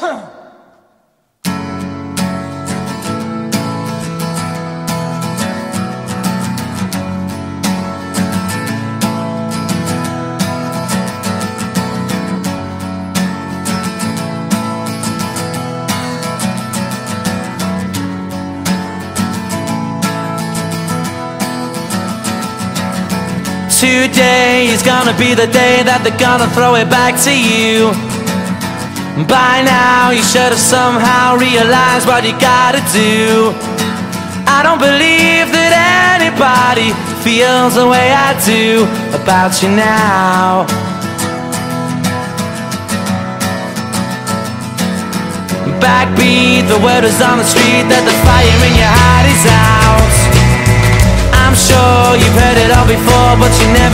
Today is gonna be the day that they're gonna throw it back to you. By now, you should have somehow realized what you gotta do. I don't believe that anybody feels the way I do about you now. Backbeat, the word is on the street that the fire in your heart is out. I'm sure you've heard it all before, but you never